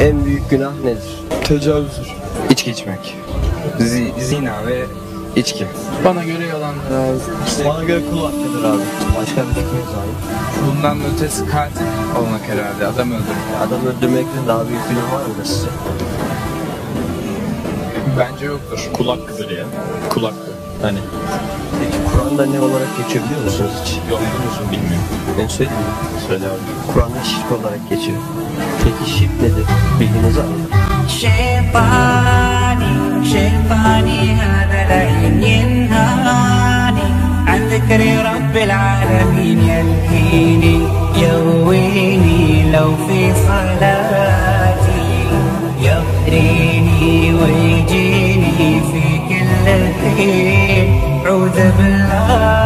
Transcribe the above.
En büyük günah nedir? Tecavüzdür. İçki içmek. Zi- zina ve içki. Bana göre yalandır abi. Bana göre kul hakkıdır abi. Başka bir fikriniz var mı? Bundan da ötesi katil olmak herhalde. Adam öldürmek. Adam öldürmekten daha büyük günah var mı sizce? Bence yoktur. Kul hakkıdır ya. Kul hakkı. Hani babaanne olarak geçiyor musunuz hiç? Yok. Biliyor musun? Bilmiyorum. Ben söyleyeyim? Söyle abi. Kur'an'da şirk olarak geçiyor. Peki şirk nedir? Bilginizi alın. Şeytani, şeytani hâdele yenhâni zikri rabbil alemin yelhini Yevvini lev fi salati Yadrini ve cini fi killetin أعوذ بالله